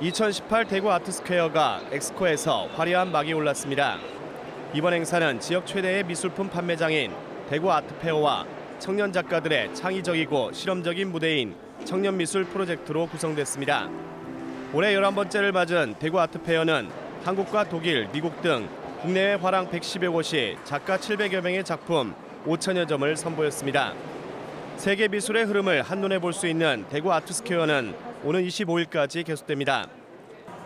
2018 대구 아트스퀘어가 엑스코에서 화려한 막이 올랐습니다. 이번 행사는 지역 최대의 미술품 판매장인 대구 아트페어와 청년 작가들의 창의적이고 실험적인 무대인 청년미술 프로젝트로 구성됐습니다. 올해 11번째를 맞은 대구 아트페어는 한국과 독일, 미국 등 국내외 화랑 110여 곳이 작가 700여 명의 작품 5천여 점을 선보였습니다. 세계 미술의 흐름을 한눈에 볼 수 있는 대구 아트스퀘어는 오는 25일까지 계속됩니다.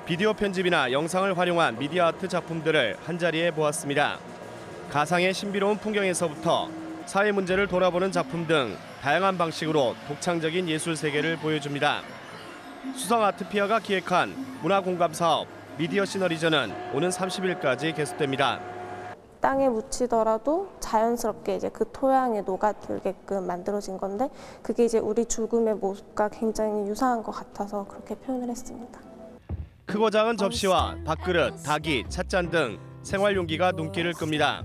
비디오 편집이나 영상을 활용한 미디어 아트 작품들을 한자리에 보았습니다. 가상의 신비로운 풍경에서부터 사회 문제를 돌아보는 작품 등 다양한 방식으로 독창적인 예술 세계를 보여줍니다. 수성 아트피아가 기획한 문화공감 사업 미디어 시너리전은 오는 30일까지 계속됩니다. 땅에 묻히더라도 자연스럽게 이제 그 토양에 녹아들게끔 만들어진 건데 그게 이제 우리 죽음의 모습과 굉장히 유사한 것 같아서 그렇게 표현을 했습니다. 크고 작은 접시와 밥그릇, 닭이, 찻잔 등 생활 용기가 눈길을 끕니다.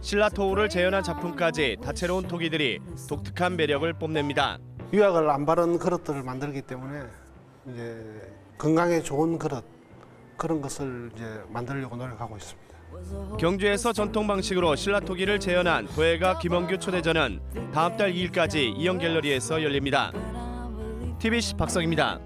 신라토우를 재현한 작품까지 다채로운 토기들이 독특한 매력을 뽐냅니다. 유약을 안 바른 그릇들을 만들기 때문에 이제 건강에 좋은 그릇 그런 것을 이제 만들려고 노력하고 있습니다. 경주에서 전통 방식으로 신라토기를 재현한 도예가 김원규 초대전은 다음 달 2일까지 이영 갤러리에서 열립니다. TBC 박성입니다.